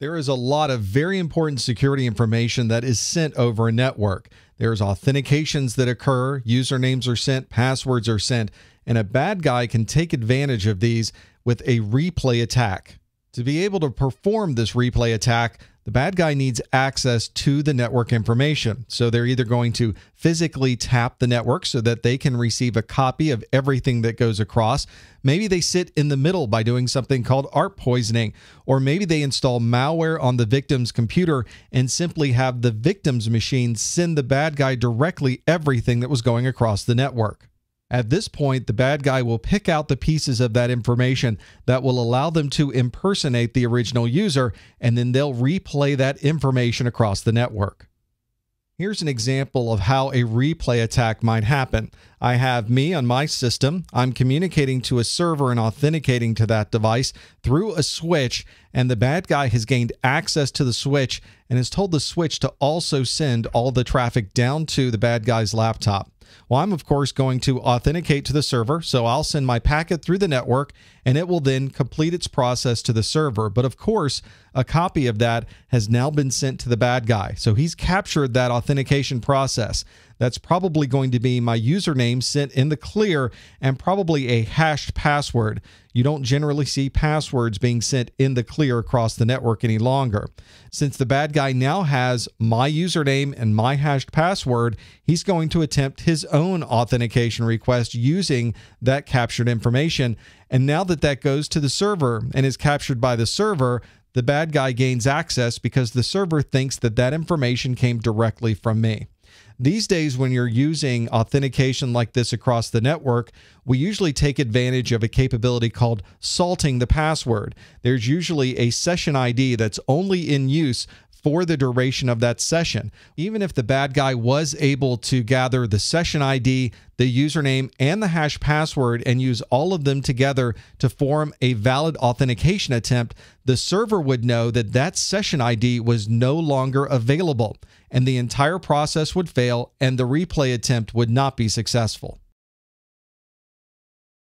There is a lot of very important security information that is sent over a network. There's authentications that occur, usernames are sent, passwords are sent, and a bad guy can take advantage of these with a replay attack. To be able to perform this replay attack, the bad guy needs access to the network information. So they're either going to physically tap the network so that they can receive a copy of everything that goes across. Maybe they sit in the middle by doing something called ARP poisoning, or maybe they install malware on the victim's computer and simply have the victim's machine send the bad guy directly everything that was going across the network. At this point, the bad guy will pick out the pieces of that information that will allow them to impersonate the original user, and then they'll replay that information across the network. Here's an example of how a replay attack might happen. I have me on my system. I'm communicating to a server and authenticating to that device through a switch, and the bad guy has gained access to the switch and has told the switch to also send all the traffic down to the bad guy's laptop. Well, I'm of course going to authenticate to the server, so I'll send my packet through the network and it will then complete its process to the server. But of course, a copy of that has now been sent to the bad guy. So he's captured that authentication process. That's probably going to be my username sent in the clear and probably a hashed password. You don't generally see passwords being sent in the clear across the network any longer. Since the bad guy now has my username and my hashed password, he's going to attempt his own authentication request using that captured information. And now that that goes to the server and is captured by the server, the bad guy gains access because the server thinks that that information came directly from me. These days, when you're using authentication like this across the network, we usually take advantage of a capability called salting the password. There's usually a session ID that's only in use for the duration of that session. Even if the bad guy was able to gather the session ID, the username, and the hash password and use all of them together to form a valid authentication attempt, the server would know that that session ID was no longer available, and the entire process would fail and the replay attempt would not be successful.